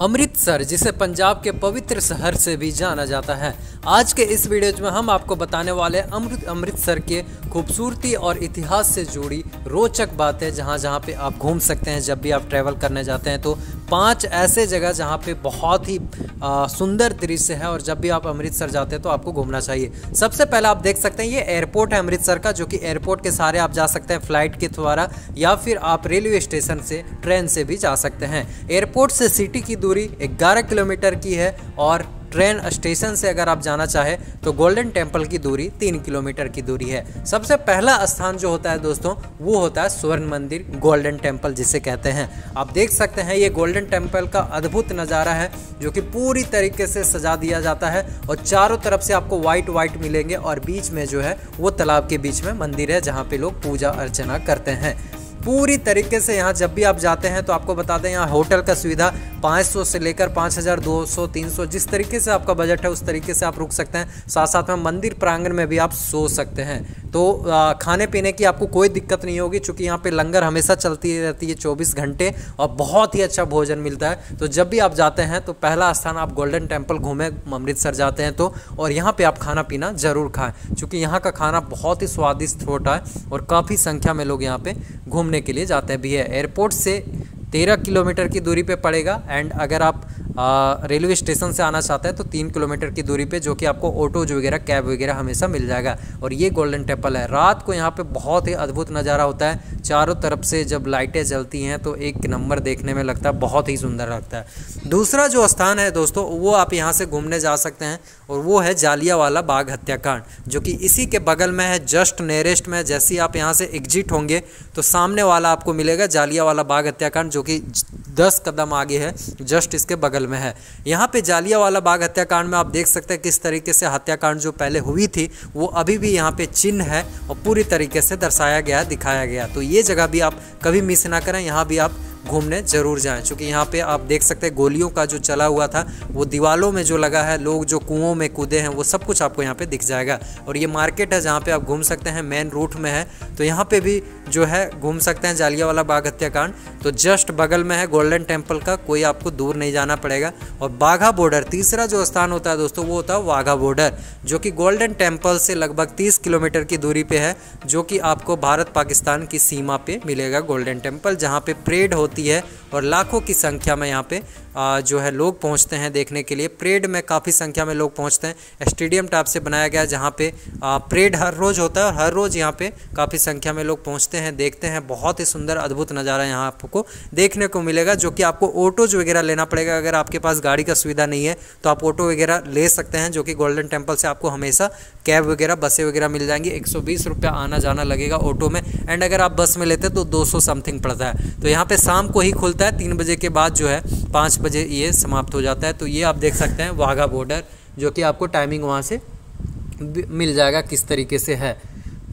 अमृतसर जिसे पंजाब के पवित्र शहर से भी जाना जाता है। आज के इस वीडियो में हम आपको बताने वाले अमृत अमृतसर के खूबसूरती और इतिहास से जुड़ी रोचक बातें जहाँ जहाँ पे आप घूम सकते हैं, जब भी आप ट्रैवल करने जाते हैं। तो पाँच ऐसे जगह जहाँ पे बहुत ही सुंदर दृश्य है और जब भी आप अमृतसर जाते हैं तो आपको घूमना चाहिए। सबसे पहले आप देख सकते हैं, ये एयरपोर्ट है अमृतसर का, जो कि एयरपोर्ट के सारे आप जा सकते हैं फ़्लाइट के द्वारा, या फिर आप रेलवे स्टेशन से ट्रेन से भी जा सकते हैं। एयरपोर्ट से सिटी की दूरी 11 किलोमीटर की है और ट्रेन स्टेशन से अगर आप जाना चाहें तो गोल्डन टेंपल की दूरी तीन किलोमीटर की दूरी है। सबसे पहला स्थान जो होता है दोस्तों, वो होता है स्वर्ण मंदिर, गोल्डन टेंपल जिसे कहते हैं। आप देख सकते हैं, ये गोल्डन टेंपल का अद्भुत नज़ारा है, जो कि पूरी तरीके से सजा दिया जाता है, और चारों तरफ़ से आपको व्हाइट व्हाइट मिलेंगे, और बीच में जो है, वो तालाब के बीच में मंदिर है, जहाँ पे लोग पूजा अर्चना करते हैं। पूरी तरीके से यहाँ जब भी आप जाते हैं तो आपको बता दें, यहाँ होटल का सुविधा 500 से लेकर 5200 300 जिस तरीके से आपका बजट है, उस तरीके से आप रुक सकते हैं। साथ साथ में मंदिर प्रांगण में भी आप सो सकते हैं। तो खाने पीने की आपको कोई दिक्कत नहीं होगी, चूँकि यहाँ पे लंगर हमेशा चलती रहती है चौबीस घंटे और बहुत ही अच्छा भोजन मिलता है। तो जब भी आप जाते हैं तो पहला स्थान आप गोल्डन टेंपल घूमें, अमृतसर जाते हैं तो और यहाँ पर आप खाना पीना ज़रूर खाएँ, चूँकि यहाँ का खाना बहुत ही स्वादिष्ट होता है और काफ़ी संख्या में लोग यहाँ पर घूमने के लिए जाते हैं। भी है एयरपोर्ट से तेरह किलोमीटर की दूरी पे पड़ेगा एंड अगर आप रेलवे स्टेशन से आना चाहता है तो तीन किलोमीटर की दूरी पे जो कि आपको ऑटोज वगैरह, कैब वगैरह हमेशा मिल जाएगा। और ये गोल्डन टेंपल है। रात को यहाँ पे बहुत ही अद्भुत नज़ारा होता है। चारों तरफ़ से जब लाइटें जलती हैं तो एक नंबर देखने में लगता है, बहुत ही सुंदर लगता है। दूसरा जो स्थान है दोस्तों, वो आप यहाँ से घूमने जा सकते हैं और वो है जालिया वाला बाग हत्याकांड, जो कि इसी के बगल में है, जस्ट नियरेस्ट में जैसे ही आप यहाँ से एग्जिट होंगे तो सामने वाला आपको मिलेगा जालिया वाला बाग हत्याकांड, जो कि दस कदम आगे है, जस्ट इसके बगल में है। यहाँ पे जालिया वाला बाग हत्याकांड में आप देख सकते हैं किस तरीके से हत्याकांड जो पहले हुई थी, वो अभी भी यहाँ पे चिन्ह है और पूरी तरीके से दर्शाया गया, दिखाया गया। तो ये जगह भी आप कभी मिस ना करें, यहाँ भी आप घूमने ज़रूर जाएँ। क्योंकि यहाँ पे आप देख सकते हैं, गोलियों का जो चला हुआ था, वो दीवालों में जो लगा है, लोग जो कुओं में कूदे हैं, वो सब कुछ आपको यहाँ पे दिख जाएगा। और ये मार्केट है जहाँ पे आप घूम सकते हैं, मेन रूट में है। तो यहाँ पे भी जो है, घूम सकते हैं जालिया वाला बाग हत्याकांड। तो जस्ट बगल में है गोल्डन टेंपल का, कोई आपको दूर नहीं जाना पड़ेगा। और बाघा बॉर्डर, तीसरा जो स्थान होता है दोस्तों, वो होता है वाघा बॉर्डर, जो कि गोल्डन टेंपल से लगभग तीस किलोमीटर की दूरी पे है, जो कि आपको भारत पाकिस्तान की सीमा पे मिलेगा गोल्डन टेंपल जहाँ पे परेड होती है और लाखों की संख्या में यहाँ पे जो है लोग पहुँचते हैं देखने के लिए। परेड में काफ़ी संख्या में लोग पहुँचते हैं। स्टेडियम टाइप से बनाया गया जहाँ पे परेड हर रोज़ होता है और हर रोज़ यहाँ पे काफ़ी संख्या में लोग पहुँचते हैं, देखते हैं। बहुत ही सुंदर, अद्भुत नज़ारा यहाँ आपको देखने को मिलेगा, जो कि आपको ऑटोज वगैरह लेना पड़ेगा। अगर आपके पास गाड़ी का सुविधा नहीं है तो आप ऑटो वगैरह ले सकते हैं, जो कि गोल्डन टेंपल से आपको हमेशा कैब वगैरह, बसें वगैरह मिल जाएँगी। एक सौ आना जाना लगेगा ऑटो में। एंड अगर आप बस में लेते हैं तो दो सौ समथिंग पड़ता है। तो यहाँ पर शाम को ही खुलता है, तीन बजे के बाद जो है, पाँच बजे ये समाप्त हो जाता है। तो ये आप देख सकते हैं वाघा बॉर्डर जो कि आपको टाइमिंग वहाँ से मिल जाएगा, किस तरीके से है।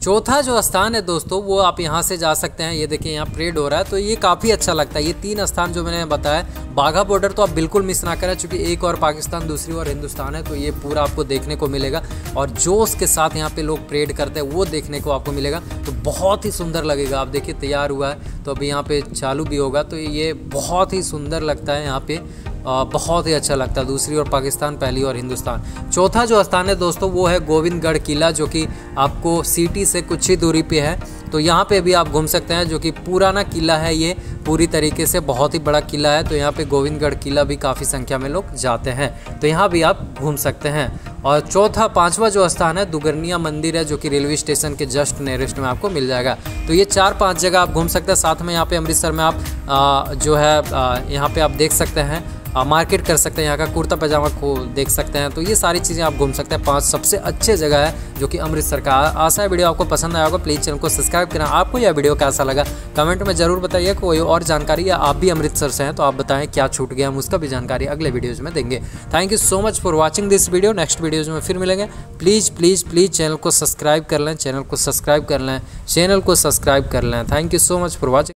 चौथा जो स्थान है दोस्तों, वो आप यहाँ से जा सकते हैं। ये देखिए, यहाँ परेड हो रहा है तो ये काफ़ी अच्छा लगता है। ये तीन स्थान जो मैंने बताया, बाघा बॉर्डर तो आप बिल्कुल मिस ना करें क्योंकि एक और पाकिस्तान, दूसरी और हिंदुस्तान है तो ये पूरा आपको देखने को मिलेगा। और जोश के साथ यहाँ पे लोग परेड करते हैं, वो देखने को आपको मिलेगा। तो बहुत ही सुंदर लगेगा। आप देखिए, तैयार हुआ है तो अभी यहाँ पे चालू भी होगा तो ये बहुत ही सुंदर लगता है यहाँ पे। बहुत ही अच्छा लगता है। दूसरी और पाकिस्तान, पहली और हिंदुस्तान। चौथा जो स्थान है दोस्तों, वो है गोविंदगढ़ किला, जो कि आपको सिटी से कुछ ही दूरी पे है। तो यहाँ पे भी आप घूम सकते हैं, जो कि पुराना किला है ये। पूरी तरीके से बहुत ही बड़ा किला है तो यहाँ पे गोविंदगढ़ किला भी काफ़ी संख्या में लोग जाते हैं। तो यहाँ भी आप घूम सकते हैं। और चौथा पांचवा जो स्थान है दुगर्निया मंदिर है जो कि रेलवे स्टेशन के जस्ट नियरेस्ट में आपको मिल जाएगा। तो ये चार पाँच जगह आप घूम सकते हैं। साथ में यहाँ पे अमृतसर में आप आ, जो है यहाँ पे आप देख सकते हैं मार्केट कर सकते हैं। यहाँ का कुर्ता पैजामा को देख सकते हैं। तो ये सारी चीज़ें आप घूम सकते हैं। पाँच सबसे अच्छे जगह है जो कि अमृतसर का आशा है वीडियो आपको पसंद आया होगा। प्लीज़ चैनल को सब्सक्राइब करना। आपको यह वीडियो कैसा लगा? कमेंट में ज़रूर बताइए। कोई और जानकारी, या आप भी अमृतसर से हैं तो आप बताएँ क्या छूट गया, हम उसका भी जानकारी अगले वीडियोज़ में देंगे। Thank you so much for watching this video next videos में फिर मिलेंगे। प्लीज़ प्लीज़ प्लीज़ चैनल को सब्सक्राइब कर लें चैनल को सब्सक्राइब कर लें चैनल को सब्सक्राइब कर लें। Thank you so much for watching